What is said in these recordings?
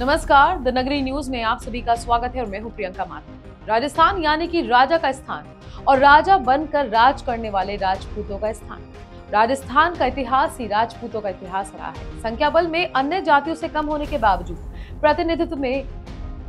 नमस्कार, द नगरी न्यूज़ में आप सभी का स्वागत है और मैं हूँ प्रियंका माथुर। राजस्थान यानी कि राजा का स्थान और राजा बनकर राज करने वाले राजपूतों का स्थान। राजस्थान का इतिहास ही राजपूतों का इतिहास रहा है। संख्या बल में अन्य जातियों से कम होने के बावजूद प्रतिनिधित्व में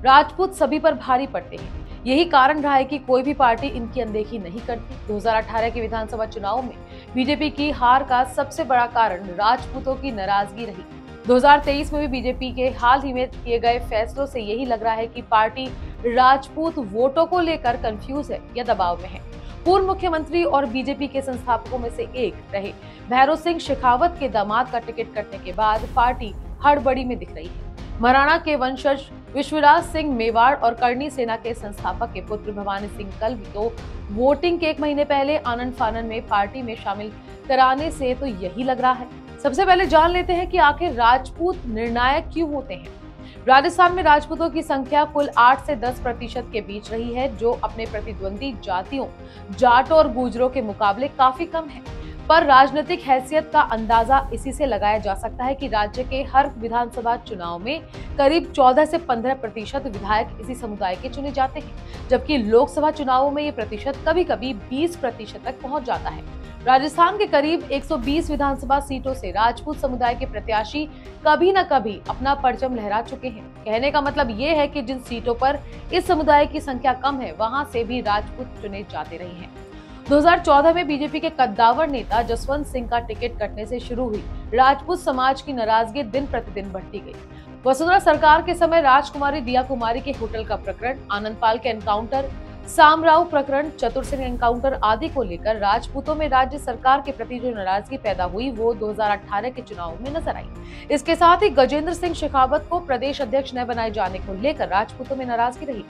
राजपूत सभी पर भारी पड़ते हैं। यही कारण रहा है कि कोई भी पार्टी इनकी अनदेखी नहीं करती। 2018 के विधानसभा चुनाव में बीजेपी की हार का सबसे बड़ा कारण राजपूतों की नाराज़गी रही। 2023 में भी बीजेपी के हाल ही में किए गए फैसलों से यही लग रहा है कि पार्टी राजपूत वोटों को लेकर कंफ्यूज है या दबाव में है। पूर्व मुख्यमंत्री और बीजेपी के संस्थापकों में से एक रहे। भैरव सिंह शेखावत के दामाद का टिकट कटने के बाद पार्टी हड़बड़ी में दिख रही है। महाराणा के वंशज विश्वराज सिंह मेवाड़ और करणी सेना के संस्थापक के पुत्र भवानी सिंह कल भी तो वोटिंग के एक महीने पहले आनंद फानन में पार्टी में शामिल कराने से तो यही लग रहा है। सबसे पहले जान लेते हैं कि आखिर राजपूत निर्णायक क्यों होते हैं? राजस्थान में राजपूतों की संख्या कुल 8 से 10 प्रतिशत के बीच रही है, जो अपने प्रतिद्वंदी जातियों, जाटों और गुजरों के मुकाबले काफ़ी कम है। पर राजनीतिक हैसियत का अंदाज़ा इसी से लगाया जा सकता है कि राज्य के हर विधानसभा चुनाव में करीब 14 से 15 प्रतिशत विधायक इसी समुदाय के चुने जाते हैं, जबकि लोकसभा चुनावों में ये प्रतिशत कभी कभी 20 प्रतिशत तक पहुँच जाता है। राजस्थान के करीब 120 विधानसभा सीटों से राजपूत समुदाय के प्रत्याशी कभी न कभी अपना परचम लहरा चुके हैं। कहने का मतलब ये है कि जिन सीटों पर इस समुदाय की संख्या कम है, वहाँ से भी राजपूत चुने जाते रहे हैं। 2014 में बीजेपी के कद्दावर नेता जसवंत सिंह का टिकट कटने से शुरू हुई। राजपूत समाज की नाराज़गी दिन प्रतिदिन बढ़ती गई। वसुंधरा सरकार के समय राजकुमारी दिया कुमारी के होटल का प्रकरण आनंदपाल के एनकाउंटर सामराव प्रकरण चतुर सिंह एनकाउंटर आदि को लेकर राजपूतों में राज्य सरकार के प्रति जो नाराज़गी पैदा हुई, वो 2018 के चुनाव में नज़र आई। इसके साथ ही गजेंद्र सिंह शेखावत को प्रदेश अध्यक्ष न बनाए जाने को लेकर राजपूतों में नाराज़गी रही।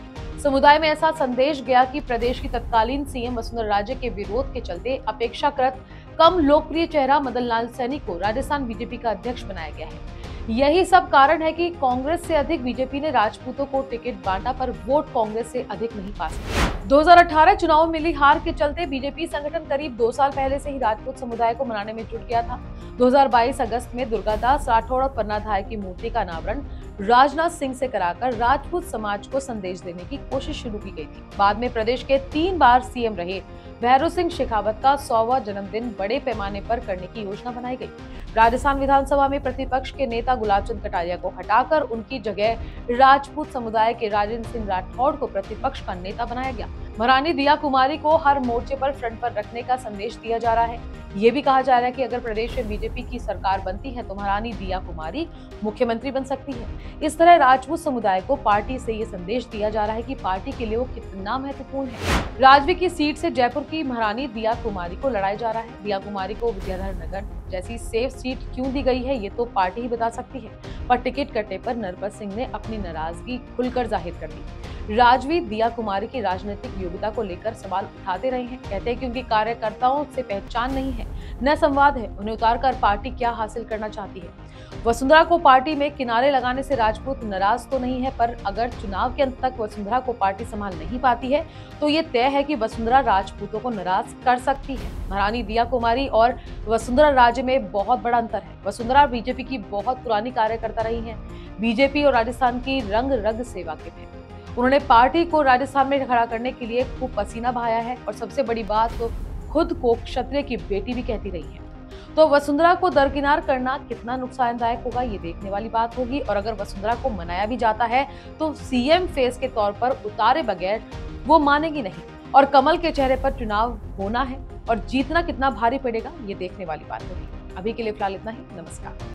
समुदाय में ऐसा संदेश गया कि प्रदेश की तत्कालीन सीएम वसुंधरा राजे के विरोध के चलते अपेक्षाकृत कम लोकप्रिय चेहरा मदन लाल सैनी को राजस्थान बीजेपी का अध्यक्ष बनाया गया है। यही सब कारण है कि कांग्रेस से अधिक बीजेपी ने राजपूतों को टिकट बांटा, पर वोट कांग्रेस से अधिक नहीं पा सके। 2018 चुनाव में मिली हार के चलते बीजेपी संगठन करीब दो साल पहले से ही राजपूत समुदाय को मनाने में जुट गया था। 2022 अगस्त में दुर्गादास राठौड़ और पन्नाधाय की मूर्ति का अनावरण राजनाथ सिंह से कराकर राजपूत समाज को संदेश देने की कोशिश शुरू की गई थी। बाद में प्रदेश के तीन बार सीएम रहे भैरव सिंह शेखावत का सौवा जन्मदिन बड़े पैमाने पर करने की योजना बनाई गई। राजस्थान विधानसभा में प्रतिपक्ष के नेता गुलाब चंद कटारिया को हटाकर उनकी जगह राजपूत समुदाय के राजेंद्र सिंह राठौड़ को प्रतिपक्ष का नेता बनाया गया। महारानी दिया कुमारी को हर मोर्चे पर फ्रंट पर रखने का संदेश दिया जा रहा है। ये भी कहा जा रहा है कि अगर प्रदेश में बीजेपी की सरकार बनती है तो महारानी दिया कुमारी मुख्यमंत्री बन सकती है। इस तरह राजपूत समुदाय को पार्टी से ये संदेश दिया जा रहा है कि पार्टी के लिए वो कितना महत्वपूर्ण है। राजवी की सीट से जयपुर की महारानी दिया कुमारी को लड़ाया जा रहा है। दिया कुमारी को विद्याधर नगर जैसी सेफ़ सीट क्यों दी गई है, ये तो पार्टी ही बता सकती है। पर टिकट कटे पर नरपत सिंह ने अपनी नाराज़गी खुलकर ज़ाहिर कर दी। राजवी दिया कुमारी की राजनीतिक योग्यता को लेकर सवाल उठाते रहे हैं। कहते हैं कि उनकी कार्यकर्ताओं से पहचान नहीं है, न संवाद है, उन्हें उतार कर पार्टी क्या हासिल करना चाहती है? वसुंधरा को पार्टी में किनारे लगाने से राजपूत नाराज़ तो नहीं है, पर अगर चुनाव के अंत तक वसुंधरा को पार्टी संभाल नहीं पाती है तो ये तय है कि वसुंधरा राजपूतों को नाराज़ कर सकती है। महारानी दिया कुमारी और वसुंधरा राज्य में बहुत बड़ा अंतर है। वसुंधरा बीजेपी की बहुत पुरानी कार्यकर्ता रही है। बीजेपी और राजस्थान की रंग रंग सेवा के थे उन्होंने पार्टी को राजस्थान में खड़ा करने के लिए खूब पसीना बहाया है और सबसे बड़ी बात तो खुद को क्षत्रिय की बेटी भी कहती रही है। तो वसुंधरा को दरकिनार करना कितना नुकसानदायक होगा, ये देखने वाली बात होगी। और अगर वसुंधरा को मनाया भी जाता है तो सीएम फेस के तौर पर उतारे बगैर वो मानेगी नहीं। और कमल के चेहरे पर चुनाव होना है, और जीतना कितना भारी पड़ेगा, ये देखने वाली बात होगी। अभी के लिए फ़िलहाल इतना ही। नमस्कार।